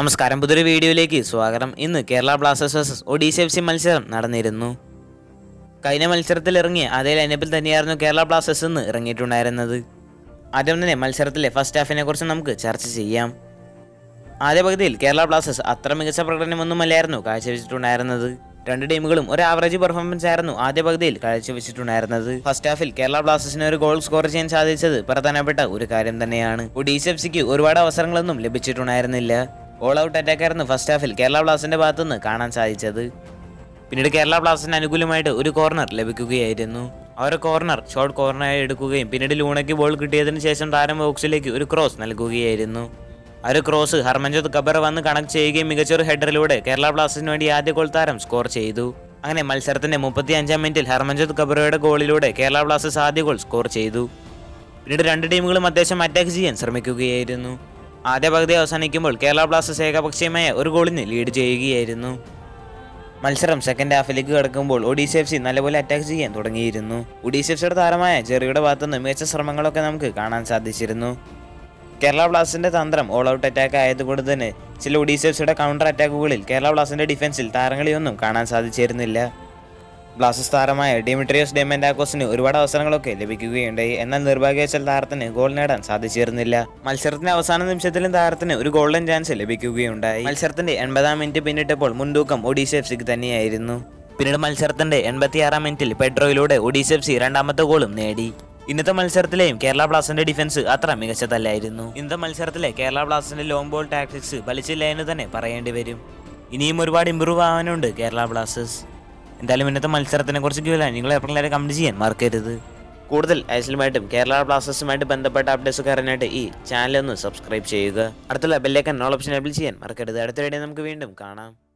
നമസ്കാരം. പുതിയൊരു വീഡിയോയിലേക്ക് സ്വാഗതം. ഇന്ന് Kerala Blasters versus Odisha F C മത്സരം നടന്നിരുന്നു. കഴിഞ്ഞ മത്സരത്തിൽ ഇറങ്ങിയ അതേ ലൈനപ്പിൽ തന്നെയായിരുന്നു കേരള ബ്ലാസ്റ്റേഴ്സ് ഇന്ന് ഇറങ്ങിയിട്ടുണ്ടായിരുന്നത്. ആദ്യം തന്നെ മത്സരത്തിലെ ഫസ്റ്റ് ഹാഫിനെ കുറിച്ച് നമുക്ക് ചർച്ച ചെയ്യാം. ആദ്യ പകുതിയിൽ കേരള ബ്ലാസ്റ്റേഴ്സ് അത്ര മികച്ച പ്രകടനമൊന്നുമല്ലായിരുന്നു കാഴ്ചവെച്ചിട്ടുണ്ടായിരുന്നത്. രണ്ട് ടീമുകളും ഒരു ആവറേജ് പെർഫോമൻസ് ആയിരുന്നു ആദ്യ പകുതിയിൽ കാഴ്ചവെച്ചിട്ടുണ്ടായിരുന്നത്. ഫസ്റ്റ് ഹാഫിൽ കേരള ബ്ലാസ്റ്റേഴ്സിന് ഒരു ഗോൾ സ്കോർ ചെയ്യാൻ സാധിച്ചത് പ്രധാനപ്പെട്ട ഒരു കാര്യം തന്നെയാണ്. ഒഡീസ് എഫ് സിക്ക് ഒരുപാട് അവസരങ്ങളൊന്നും ലഭിച്ചിട്ടുണ്ടായിരുന്നില്ല. ഓൾ ഔട്ട് അറ്റാക്കായിരുന്നു ഫസ്റ്റ് ഹാഫിൽ കേരള ബ്ലാസ്റ്റേഴ്സിന്റെ ഭാഗത്തുനിന്ന് കാണാൻ സാധിച്ചത്. പിന്നീട് കേരള ബ്ലാസ്റ്റിന് അനുകൂലമായിട്ട് ഒരു കോർണർ ലഭിക്കുകയായിരുന്നു. ആ ഒരു കോർണർ ഷോർട്ട് കോർണറായി എടുക്കുകയും പിന്നീട് ലൂണയ്ക്ക് ബോൾ കിട്ടിയതിന് ശേഷം താരം ബോക്സിലേക്ക് ഒരു ക്രോസ് നൽകുകയായിരുന്നു. ആ ഒരു ക്രോസ് ഹർമൻജോത് കബർ വന്ന് കണക്ട് ചെയ്യുകയും മികച്ചൊരു ഹെഡറിലൂടെ കേരള ബ്ലാസ്റ്റേഴ്സിന് വേണ്ടി ആദ്യ ഗോൾ താരം സ്കോർ ചെയ്തു. അങ്ങനെ മത്സരത്തിന്റെ മുപ്പത്തി അഞ്ചാം മിനിറ്റിൽ ഹർമൻജോത് കബറയുടെ ഗോളിലൂടെ കേരള ബ്ലാസ്റ്റേഴ്സ് ആദ്യ ഗോൾ സ്കോർ ചെയ്തു. പിന്നീട് രണ്ട് ടീമുകളും അത്യാവശ്യം അറ്റാക്ക് ചെയ്യാൻ ശ്രമിക്കുകയായിരുന്നു. ആദ്യ പകുതി അവസാനിക്കുമ്പോൾ കേരള ബ്ലാസ്റ്റേഴ്സ് ഏകപക്ഷീയമായ ഒരു ഗോളിന് ലീഡ് ചെയ്യുകയായിരുന്നു. മത്സരം സെക്കൻഡ് ഹാഫിലേക്ക് കടക്കുമ്പോൾ ഒഡീസ എഫ് സി നല്ലപോലെ അറ്റാക്ക് ചെയ്യാൻ തുടങ്ങിയിരുന്നു. ഒഡീസ എഫ് സിയുടെ താരമായ ജെറിയുടെ ഭാഗത്തുനിന്ന് മികച്ച ശ്രമങ്ങളൊക്കെ നമുക്ക് കാണാൻ സാധിച്ചിരുന്നു. കേരള ബ്ലാസ്റ്റേഴ്സിന്റെ തന്ത്രം ഓൾ ഔട്ട് അറ്റാക്ക് ആയതുകൊണ്ട് തന്നെ ചില ഒഡീസ എഫ് സിയുടെ കൗണ്ടർ അറ്റാക്കുകളിൽ കേരള ബ്ലാസ്റ്റേഴ്സിന്റെ ഡിഫൻസിൽ താരങ്ങളെയൊന്നും കാണാൻ സാധിച്ചിരുന്നില്ല. ബ്ലാസ്റ്റേഴ്സ് താരമായ ഡിമിട്രിയോസ് ഡെമൻഡാക്കോസിന് ഒരുപാട് അവസരങ്ങളൊക്കെ ലഭിക്കുകയുണ്ടായി. എന്നാൽ നിർഭാഗ്യവശാൽ താരത്തിന് ഗോൾ നേടാൻ സാധിച്ചിരുന്നില്ല. മത്സരത്തിന്റെ അവസാന നിമിഷത്തിലും താരത്തിന് ഒരു ഗോൾഡൻ ചാൻസ് ലഭിക്കുകയുണ്ടായി. മത്സരത്തിന്റെ എൺപതാം മിനിറ്റ് പിന്നിട്ടപ്പോൾ മുൻതൂക്കം ഒഡീഷ എഫ് സിക്ക് തന്നെയായിരുന്നു. പിന്നീട് മത്സരത്തിന്റെ എൺപത്തിയാറാം മിനിറ്റിൽ പെട്രോയിലൂടെ ഒഡീഷ എഫ് സി രണ്ടാമത്തെ ഗോളും നേടി. ഇന്നത്തെ മത്സരത്തിലെയും കേരള ബ്ലാസ്റ്റേഴ്സിന്റെ ഡിഫൻസ് അത്ര മികച്ചതല്ലായിരുന്നു. ഇന്നത്തെ മത്സരത്തിലെ കേരള ബ്ലാസ്റ്റേഴ്സിന്റെ ലോങ് ബോൾ ടാക്ടിക്സ് ഫലിച്ചില്ല എന്ന് തന്നെ പറയേണ്ടി വരും. ഇനിയും ഒരുപാട് ഇമ്പ്രൂവ് ആവാനുണ്ട് കേരള ബ്ലാസ്റ്റേഴ്സ്. എന്തായാലും ഇന്നത്തെ മത്സരത്തിനെ കുറിച്ച് നിങ്ങൾ എപ്പോഴും കമന്റ് ചെയ്യാൻ മറക്കരുത്. കൂടുതൽ ഐസിലുമായിട്ടും കേരള ബ്ലാസ്റ്റേഴ്സുമായിട്ട് ബന്ധപ്പെട്ട അപ്ഡേറ്റ്സ് ഒക്കെ അറിയാനായിട്ട് ഈ ചാനൽ ഒന്ന് സബ്സ്ക്രൈബ് ചെയ്യുക. അടുത്തുള്ള ബെല്ലേക്കൻ നോൾ ഓപ്ഷൻ എബിൾ ചെയ്യാൻ മറക്കരുത്. അടുത്ത നമുക്ക് വീണ്ടും കാണാം.